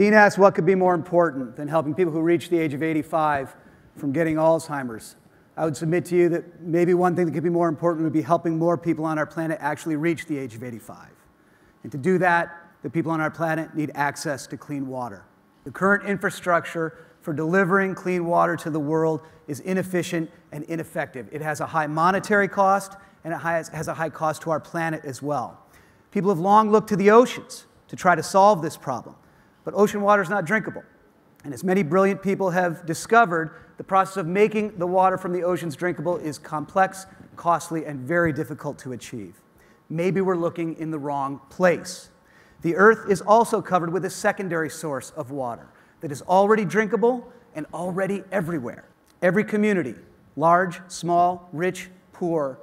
Dean asks, what could be more important than helping people who reach the age of 85 from getting Alzheimer's? I would submit to you that maybe one thing that could be more important would be helping more people on our planet actually reach the age of 85. And to do that, the people on our planet need access to clean water. The current infrastructure for delivering clean water to the world is inefficient and ineffective. It has a high monetary cost and it has a high cost to our planet as well. People have long looked to the oceans to try to solve this problem, but ocean water is not drinkable. And as many brilliant people have discovered, the process of making the water from the oceans drinkable is complex, costly, and very difficult to achieve. Maybe we're looking in the wrong place. The earth is also covered with a secondary source of water that is already drinkable and already everywhere. Every community, large, small, rich, poor,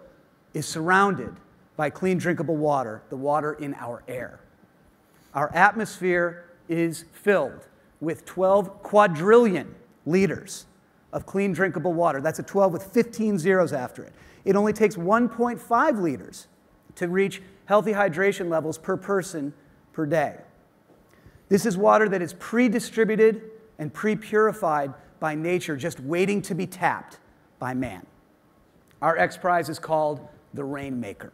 is surrounded by clean, drinkable water, the water in our air. Our atmosphere is filled with 12 quadrillion liters of clean, drinkable water. That's a 12 with 15 zeros after it. It only takes 1.5 liters to reach healthy hydration levels per person per day. This is water that is pre distributed and pre purified by nature, just waiting to be tapped by man. Our X Prize is called the Rainmaker.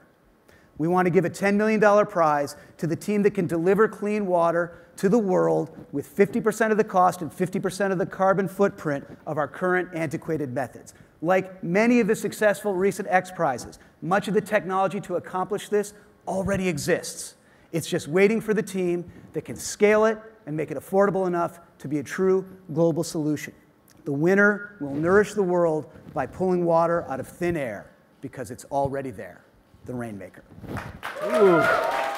We want to give a $10 million prize to the team that can deliver clean water to the world with 50% of the cost and 50% of the carbon footprint of our current antiquated methods. Like many of the successful recent X Prizes, much of the technology to accomplish this already exists. It's just waiting for the team that can scale it and make it affordable enough to be a true global solution. The winner will nourish the world by pulling water out of thin air because it's already there, the Rainmaker. Ooh.